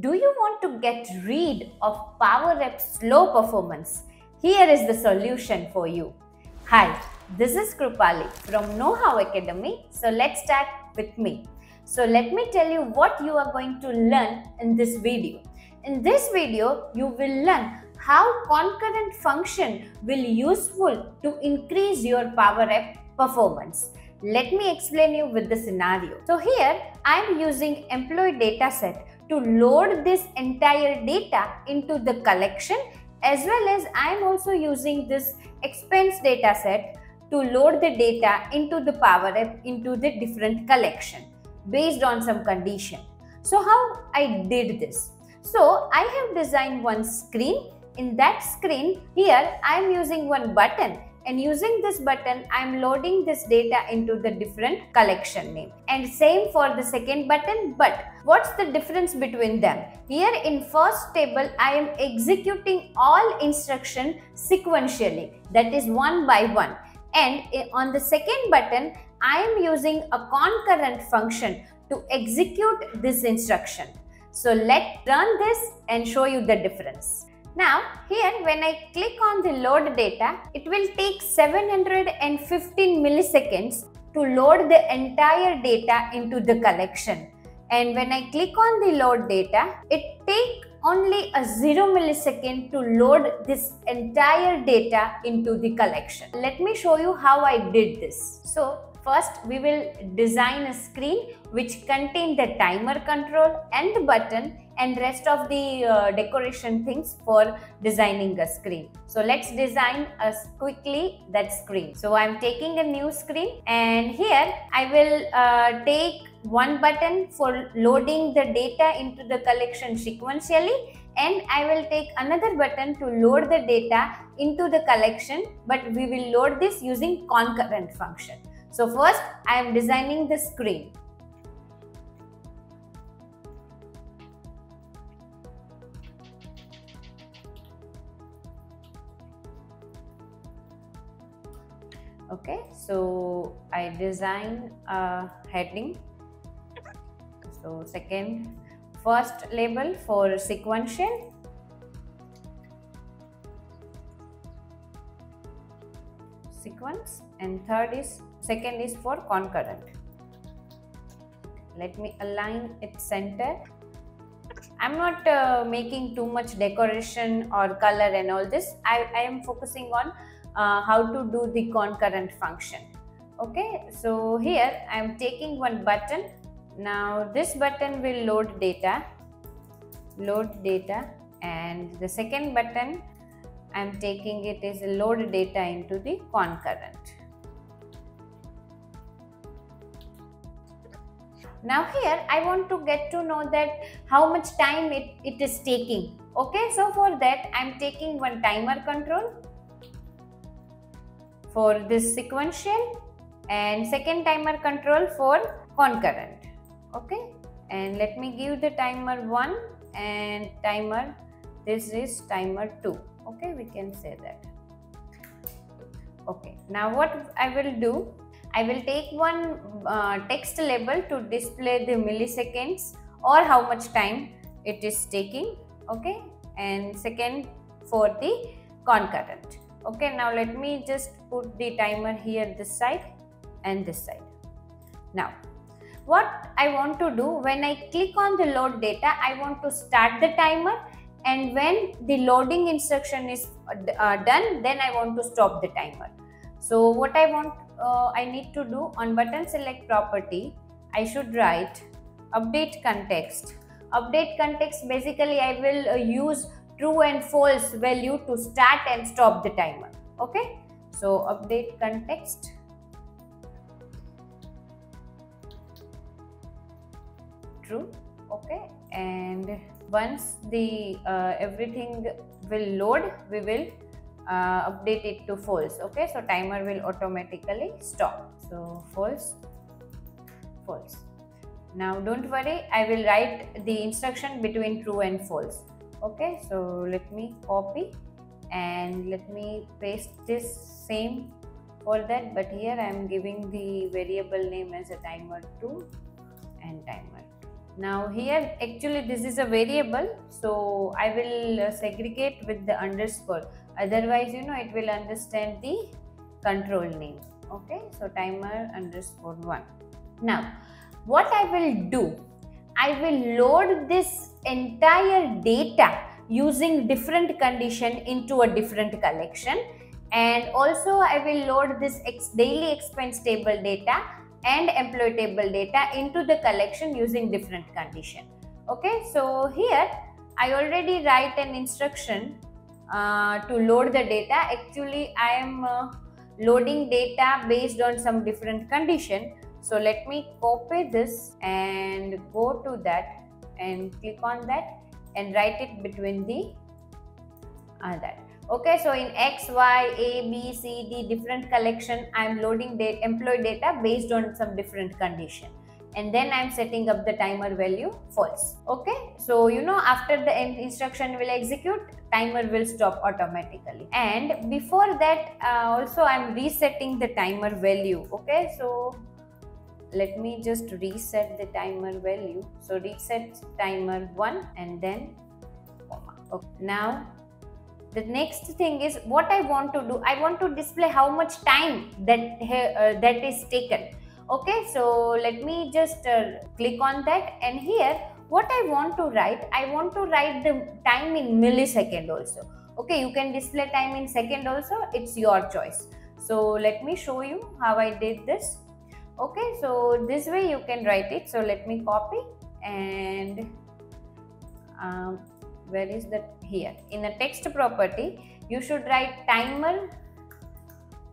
Do you want to get rid of PowerApp slow performance? Here is the solution for you. Hi, this is Krupali from KnowHow Academy. So let's start with me. So let me tell you what you are going to learn in this video. In this video, you will learn how concurrent function will useful to increase your PowerApp performance. Let me explain you with the scenario. So here I am using employee dataset to load this entire data into the collection as well as I am also using this expense dataset to load the data into the PowerApp into the different collection based on some condition. So how I did this? So I have designed one screen. In that screen here I am using one button and using this button I am loading this data into the different collection name. And same for the second button but what's the difference between them? Here in first table I am executing all instruction sequentially. That is one by one. And on the second button I am using a concurrent function to execute this instruction. So let's run this and show you the difference now here when I click on the load data, it will take 715 milliseconds to load the entire data into the collection. And when I click on the load data, it take only a 0 millisecond to load this entire data into the collection. Let me show you how I did this. So First, we will design a screen which contain the timer control and the button and rest of the uh, decoration things for designing a screen. So let's design a quickly that screen. So I'm taking a new screen and here I will uh, take one button for loading the data into the collection sequentially and I will take another button to load the data into the collection but we will load this using concurrent function. So first I am designing the screen. Okay, so I design a heading. So second, first label for sequential. Sequence and third is second is for concurrent. Let me align its center. I'm not uh, making too much decoration or color and all this. I, I am focusing on uh, how to do the concurrent function okay so here i am taking one button now this button will load data load data and the second button I am taking it is load data into the concurrent. Now here I want to get to know that how much time it, it is taking. Okay, so for that I am taking one timer control for this sequential and second timer control for concurrent. Okay, and let me give the timer 1 and timer this is timer 2 okay? We can say that. Okay. Now what i will do i will take one uh, text label to display the milliseconds or how much time it is taking. Okay? And second for the concurrent. Okay? Now let me just put the timer here this side and this side now what i want to do when i click on the load data i want to start the timer and when the loading instruction is uh, done then I want to stop the timer. So what I want uh, I need to do on button select property I should write update context. Update context basically I will uh, use true and false value to start and stop the timer. Okay. So update context. True. Okay. And once the uh, everything will load we will uh, update it to false. Okay. So timer will automatically stop. So false. False. Now don't worry. I will write the instruction between true and false. Okay. So let me copy and let me paste this same for that. But here i am giving the variable name as a timer 2 and timer now here actually this is a variable. So I will uh, segregate with the underscore. Otherwise you know it will understand the control name. Okay? So timer underscore 1 now what I will do I will load this entire data using different condition into a different collection. And also I will load this ex daily expense table data and employee table data into the collection using different condition. Okay so here I already write an instruction uh, to load the data. Actually I am uh, loading data based on some different condition. So let me copy this and go to that and click on that and write it between the that okay so in x y a b c d different collection i'm loading the employee data based on some different condition. And then i'm setting up the timer value false. Okay so you know after the instruction will execute timer will stop automatically. And before that uh, also i'm resetting the timer value. Okay so let me just reset the timer value. So reset timer 1 and then okay. now the next thing is what i want to do. I want to display how much time that uh, that is taken. Okay so let me just uh, click on that. And here what i want to write i want to write the time in millisecond also. Okay you can display time in second also. It's your choice. So let me show you how i did this okay so this way you can write it. So let me copy and um, where is that? Here. In the text property you should write timer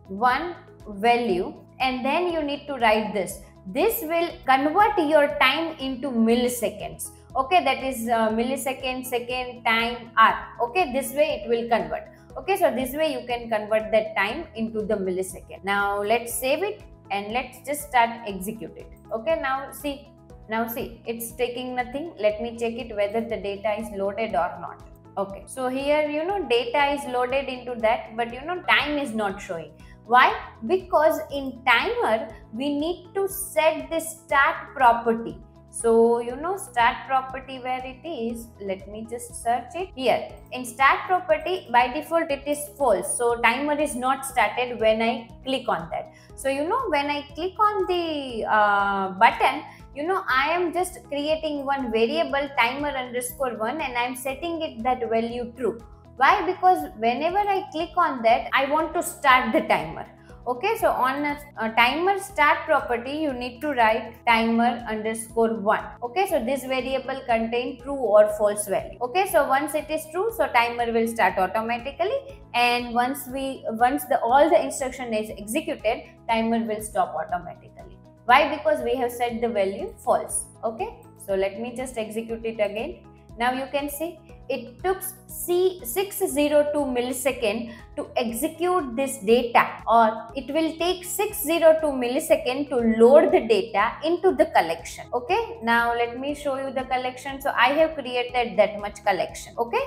one value and then you need to write this. This will convert your time into milliseconds. Okay that is uh, millisecond second time hour. Okay this way it will convert. Okay so this way you can convert that time into the millisecond. Now let's save it and let's just start execute it. Okay now see now see it's taking nothing. Let me check it whether the data is loaded or not. Okay so here you know data is loaded into that but you know time is not showing. Why? Because in timer we need to set the start property so, you know, start property where it is, let me just search it here. In start property, by default, it is false. So, timer is not started when I click on that. So, you know, when I click on the uh, button, you know, I am just creating one variable timer underscore one and I am setting it that value true. Why? Because whenever I click on that, I want to start the timer okay so on a, a, timer start property you need to write timer underscore 1 okay so this variable contain true or false value. Okay so once it is true so timer will start automatically. And once we once the all the instruction is executed timer will stop automatically. Why? Because we have set the value false. Okay so let me just execute it again. Now you can see it took C 602 millisecond to execute this data or it will take 602 millisecond to load the data into the collection. Okay. Now let me show you the collection. So I have created that much collection. Okay.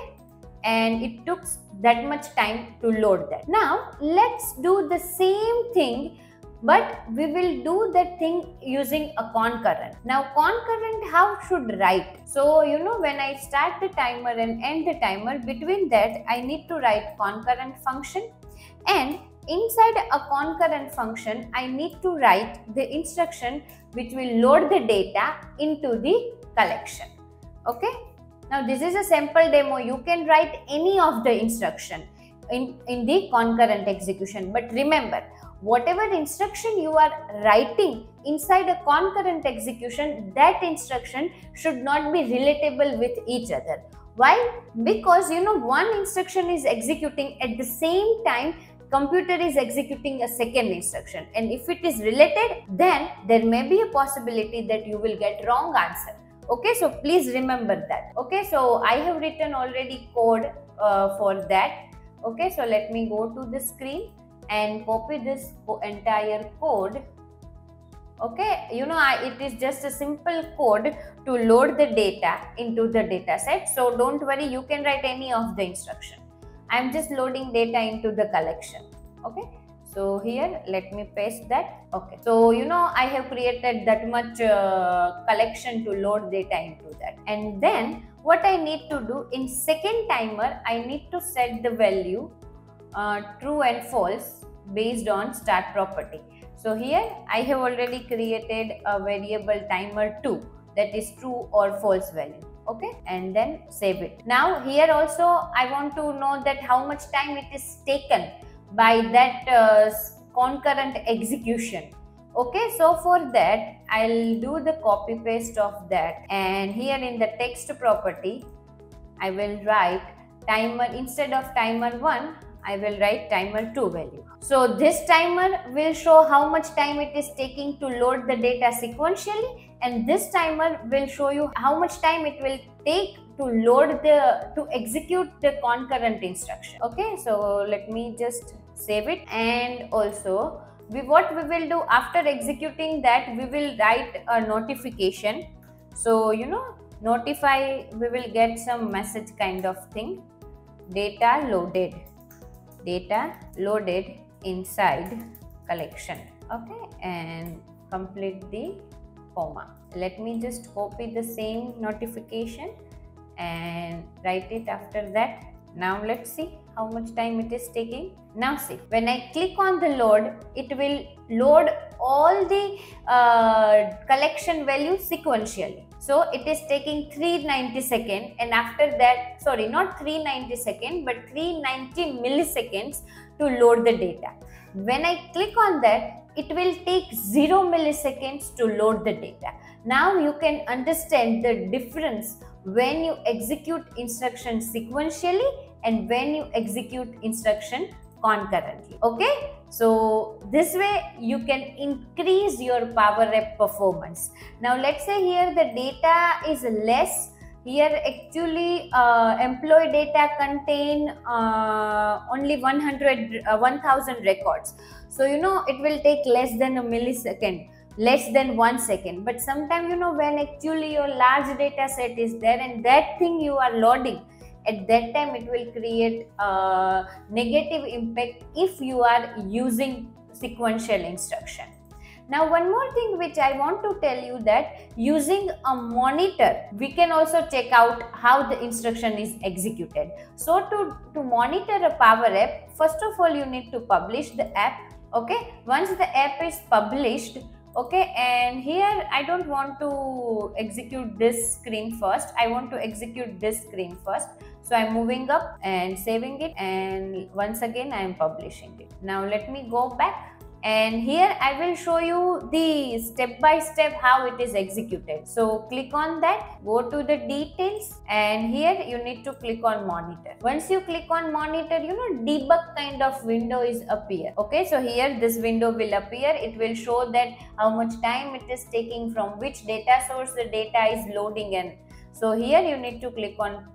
And it took that much time to load that. Now let's do the same thing but we will do that thing using a concurrent. Now concurrent how should write? So you know when I start the timer and end the timer between that I need to write concurrent function and inside a concurrent function I need to write the instruction which will load the data into the collection. Okay. Now this is a sample demo. You can write any of the instruction in, in the concurrent execution. But remember, whatever instruction you are writing inside a concurrent execution, that instruction should not be relatable with each other. Why? Because you know one instruction is executing at the same time computer is executing a second instruction. And if it is related then there may be a possibility that you will get wrong answer. Okay so please remember that. Okay so i have written already code uh, for that. Okay so let me go to the screen and copy this entire code. Okay you know I, it is just a simple code to load the data into the data set so don't worry you can write any of the instruction. I'm just loading data into the collection. Okay so here let me paste that. Okay so you know i have created that much uh, collection to load data into that. And then what i need to do in second timer i need to set the value uh, true and false based on start property. So here i have already created a variable timer 2 that is true or false value okay? And then save it. Now here also i want to know that how much time it is taken by that uh, concurrent execution okay? So for that i'll do the copy paste of that. And here in the text property i will write timer instead of timer 1 I will write timer 2 value. So this timer will show how much time it is taking to load the data sequentially and this timer will show you how much time it will take to load the to execute the concurrent instruction. Okay, so let me just save it and also we what we will do after executing that we will write a notification. So you know notify we will get some message kind of thing data loaded data loaded inside collection. Okay and complete the comma. Let me just copy the same notification and write it after that. Now let's see how much time it is taking now see when i click on the load it will load all the uh, collection values sequentially so it is taking 390 second and after that, sorry, not 390 second, but 390 milliseconds to load the data. When I click on that, it will take 0 milliseconds to load the data. Now you can understand the difference when you execute instruction sequentially and when you execute instruction concurrently. Okay, so this way you can increase your power app performance. Now let's say here the data is less. Here actually uh, employee data contain uh, only 100, uh, 1000 records. So you know it will take less than a millisecond less than one second but sometimes you know when actually your large data set is there and that thing you are loading at that time it will create a negative impact if you are using sequential instruction. Now one more thing which i want to tell you that using a monitor we can also check out how the instruction is executed. So to to monitor a power app first of all you need to publish the app okay? Once the app is published okay? And here i don't want to execute this screen first. I want to execute this screen first so I'm moving up and saving it and once again I am publishing it. Now let me go back and here I will show you the step by step how it is executed. So click on that, go to the details and here you need to click on monitor. Once you click on monitor, you know debug kind of window is appear. Okay, so here this window will appear. It will show that how much time it is taking from which data source the data is loading and so here you need to click on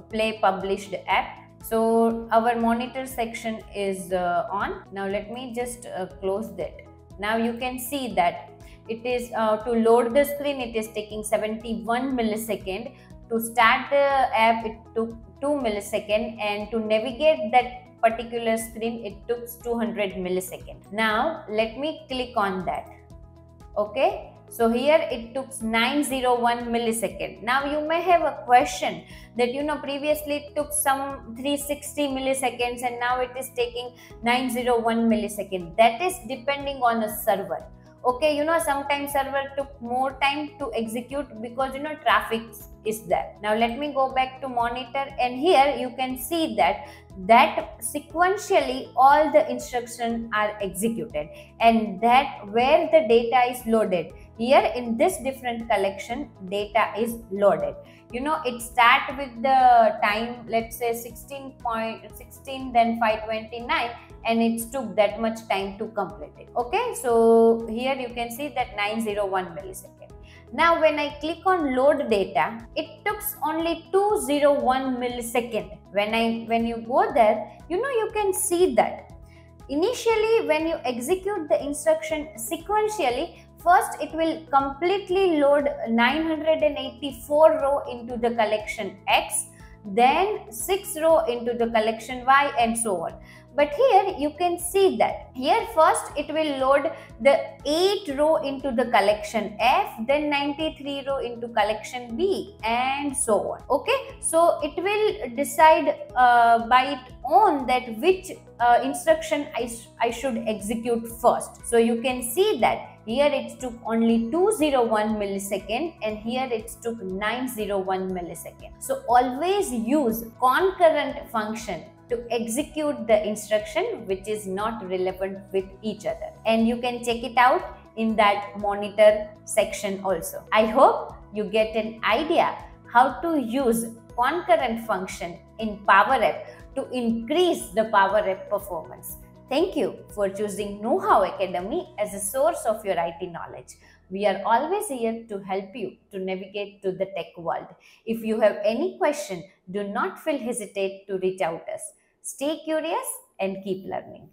play published app. So our monitor section is uh, on. Now let me just uh, close that. Now you can see that it is uh, to load the screen it is taking 71 millisecond. To start the app it took 2 millisecond. And to navigate that particular screen it took 200 millisecond. Now let me click on that. Okay so here it took 901 millisecond. Now you may have a question that you know previously it took some 360 milliseconds and now it is taking 901 millisecond. That is depending on the server. Okay, you know sometimes server took more time to execute because you know traffic is there. Now let me go back to monitor and here you can see that that sequentially all the instructions are executed and that where the data is loaded here in this different collection data is loaded you know it start with the time let's say 16.16 then 529 and it took that much time to complete it okay so here you can see that 901 millisecond now when I click on load data, it took only 201 millisecond. When I when you go there, you know you can see that. Initially when you execute the instruction sequentially, first it will completely load 984 row into the collection X then 6 row into the collection Y and so on. But here you can see that here first it will load the 8 row into the collection F, then 93 row into collection B and so on. Okay, so it will decide uh, by its own that which uh, instruction I, I should execute first. So you can see that here it took only 201 millisecond and here it took 901 millisecond. So always use concurrent function to execute the instruction which is not relevant with each other. And you can check it out in that monitor section also. I hope you get an idea how to use concurrent function in PowerApp to increase the PowerApp performance. Thank you for choosing KnowHow Academy as a source of your IT knowledge. We are always here to help you to navigate to the tech world. If you have any question, do not feel hesitate to reach out us. Stay curious and keep learning.